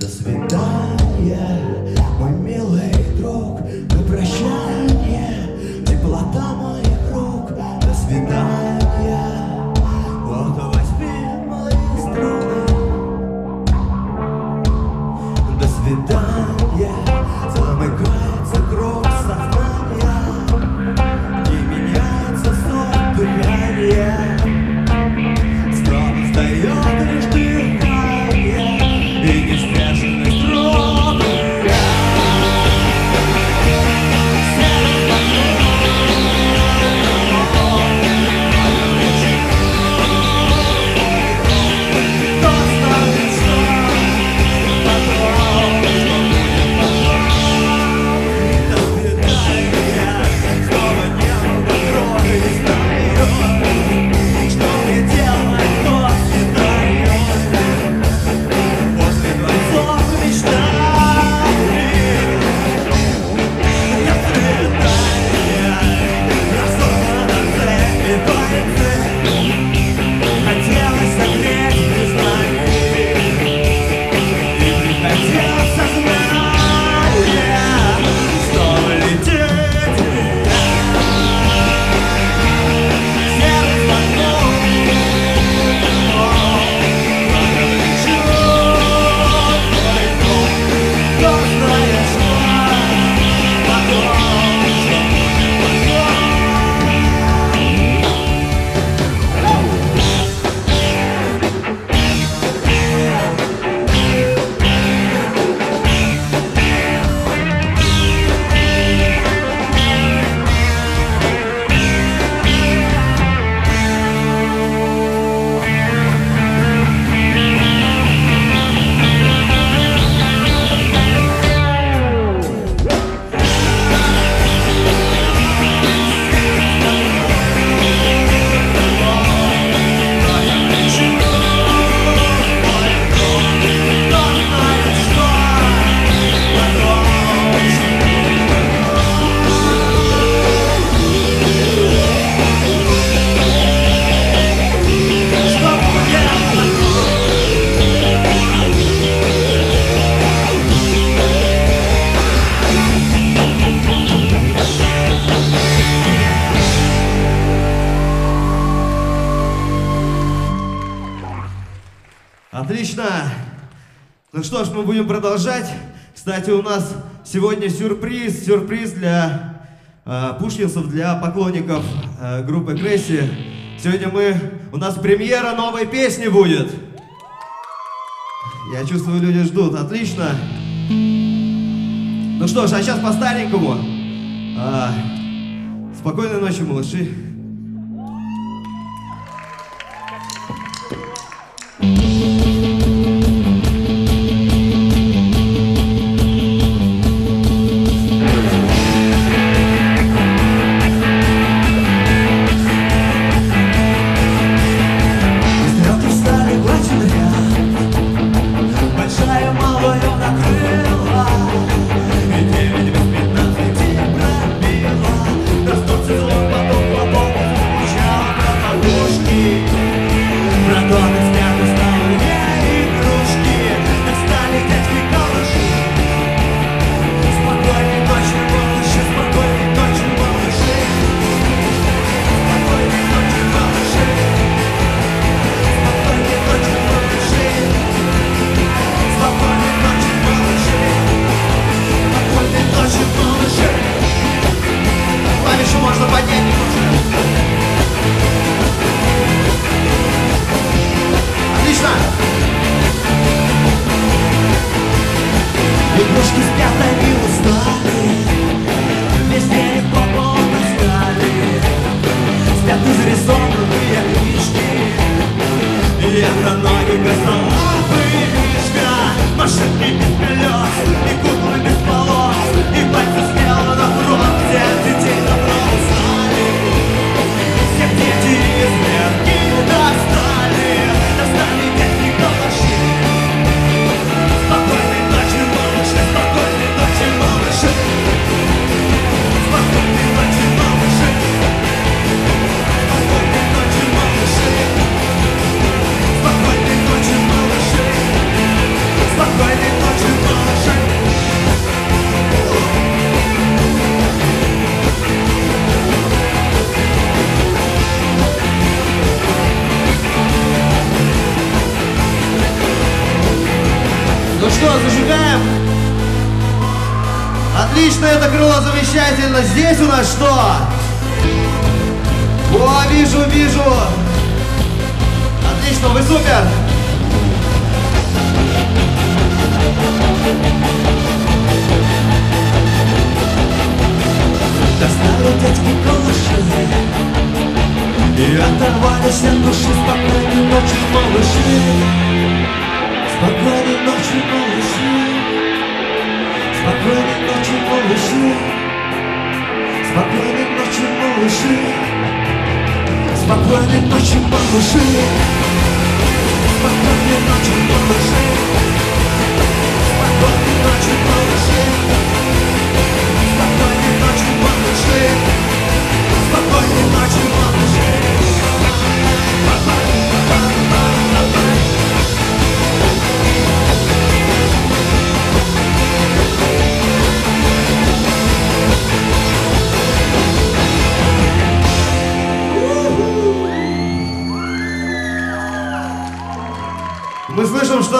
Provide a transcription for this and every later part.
dass wir da. Отлично. Ну что ж, мы будем продолжать. Кстати, у нас сегодня сюрприз, сюрприз для э, пушкинцев, для поклонников э, группы Кресси. Сегодня мы, у нас премьера новой песни будет. Я чувствую, люди ждут. Отлично. Ну что ж, а сейчас по-старенькому. А, спокойной ночи, малыши. Замечательно. Здесь у нас что? О, вижу, вижу. Отлично, вы супер. Достали дядьки калаши И оторвались от души Спокойной ночи, малыши Спокойной ночи, малыши Спокойной ночи, малыши Спокойной ночи, малыши. Спокойной ночи, малыши. Спокойной ночи, малыши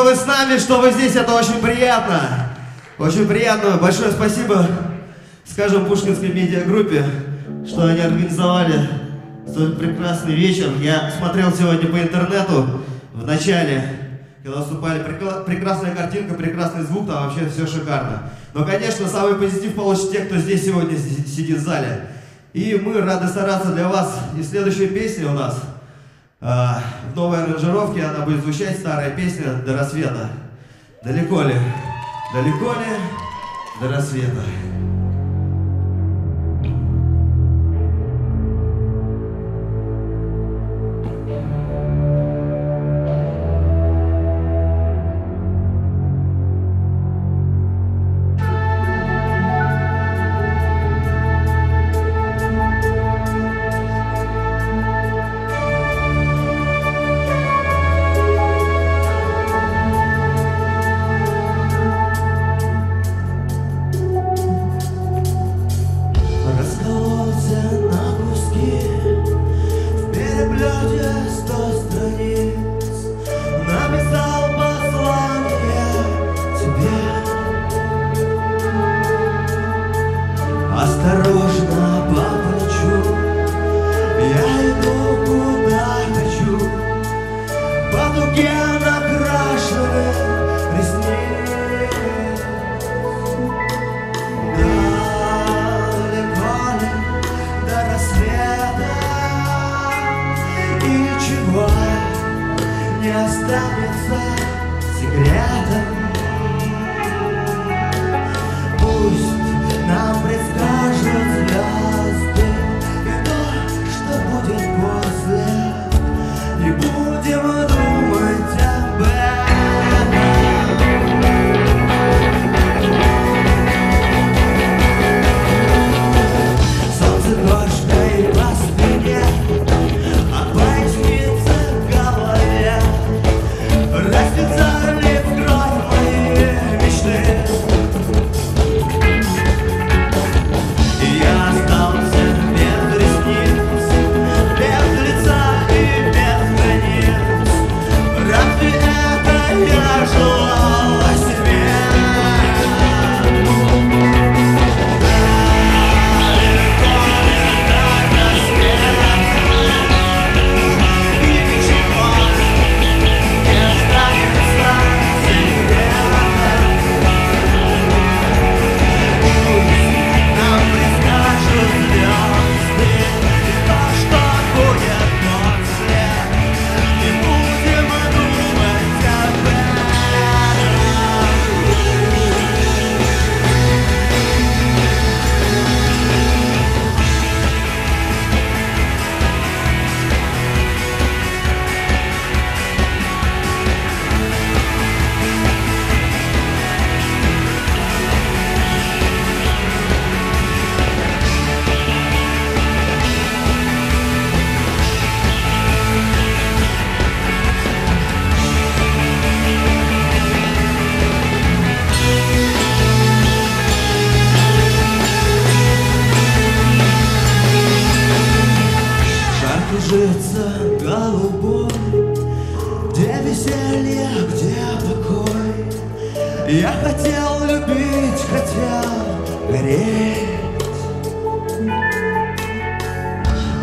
что вы с нами, что вы здесь, это очень приятно. Очень приятно. Большое спасибо, скажем, Пушкинской медиагруппе, что они организовали столь прекрасный вечер. Я смотрел сегодня по интернету в начале, когда выступали прекрасная картинка, прекрасный звук, там вообще все шикарно. Но, конечно, самый позитив получат те, кто здесь сегодня си- сидит в зале. И мы рады стараться для вас. И следующая песня у нас в новой аранжировке она будет звучать старая песня «До рассвета». Далеко ли? Далеко ли? До рассвета. Останется секретом. Пусть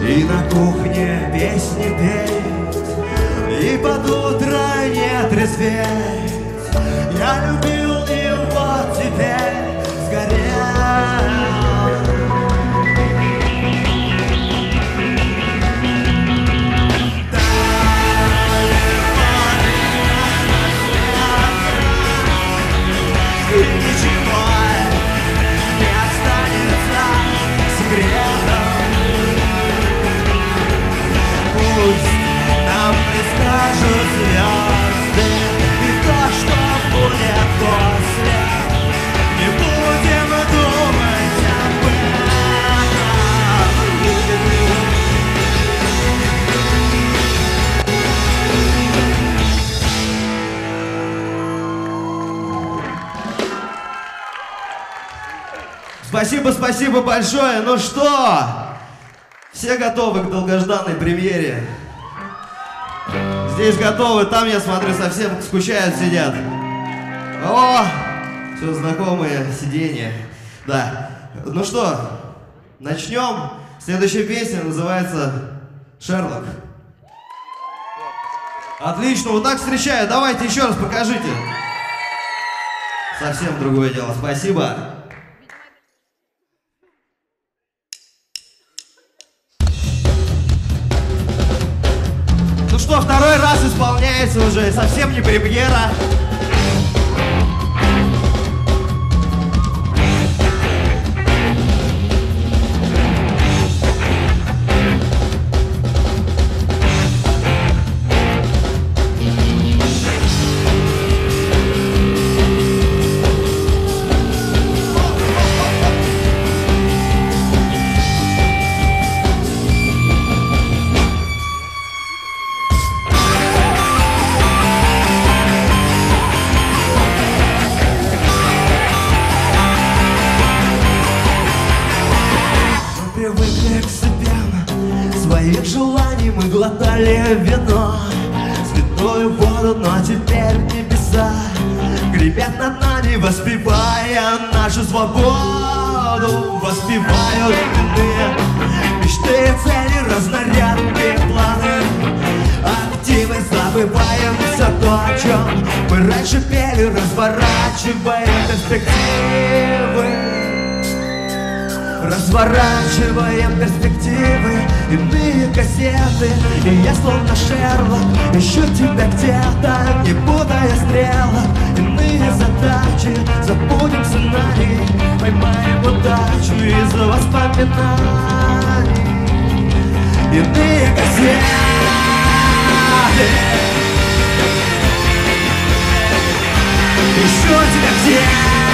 И на кухне песни петь И под утро не трезветь. Я любил его теперь Спасибо, спасибо большое. Ну что, все готовы к долгожданной премьере? Здесь готовы, там, я смотрю, совсем скучают, сидят. О, все знакомые сиденья. Да. Ну что, начнем. Следующая песня называется «Шерлок». Отлично, вот так встречаю. Давайте еще раз покажите. Совсем другое дело. Спасибо. Второй раз исполняется уже, совсем не премьера. Привыкли к себе, своих желаний мы глотали вино. Святую воду, но теперь небеса. Гребят над нами, воспевая нашу свободу. Воспевают иные мечты, цели, разнарядные планы. Активы забываем все то, о чем мы раньше пели. Разворачиваем перспективы Разворачиваем перспективы, иные кассеты. И я словно Шерлок, ищу тебя где-то Не путая стрелок, иные задачи Забудем сценарий, поймаем удачу из воспоминаний. Иные кассеты. Ищу тебя где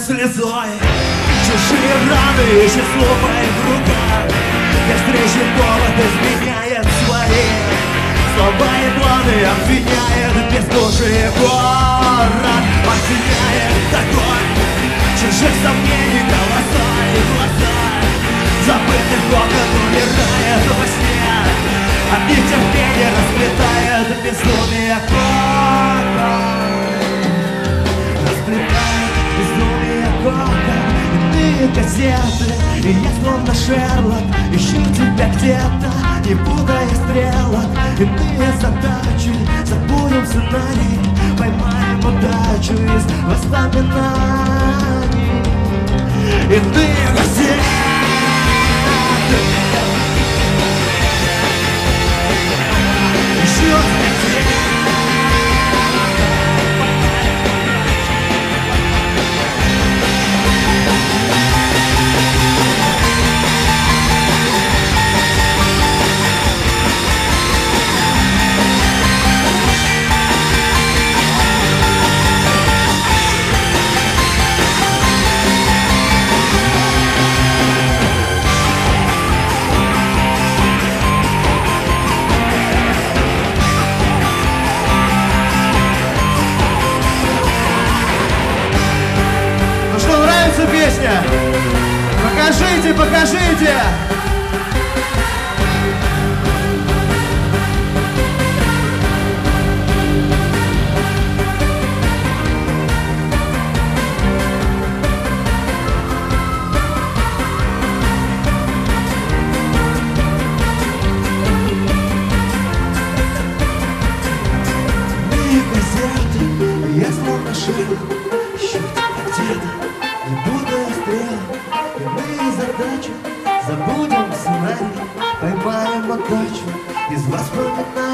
слезой. Чужие раны ищет слова в руках Для встречи повод изменяет свои. Слова и планы обвиняет без души город Обвиняет огонь Чужих сомнений голоса и глаза. Забытых окон умирает во сне. От нетерпения расплетает газеты И я словно Шерлок Ищу тебя где-то Не путая стрелок. Иные задачи Забудем сценарий Поймаем удачу из воспоминаний. Иные газеты Ищу тебя песня. Покажите, покажите. удачу Забудем сценарий, поймаем удачу Из вас воспоминаний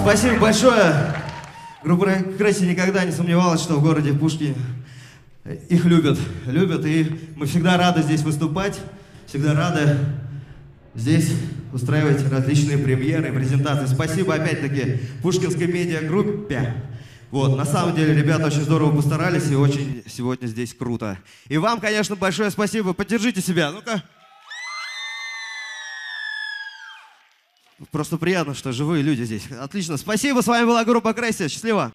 Спасибо большое. Группа Кресси никогда не сомневалась, что в городе Пушки их любят. Любят, и мы всегда рады здесь выступать. Всегда рады здесь устраивать различные премьеры, презентации. Спасибо опять-таки Пушкинской медиагруппе. Вот, на самом деле, ребята очень здорово постарались и очень сегодня здесь круто. И вам, конечно, большое спасибо. Поддержите себя. Ну-ка. Просто приятно, что живые люди здесь. Отлично. Спасибо. С вами была группа Кресси. Счастливо.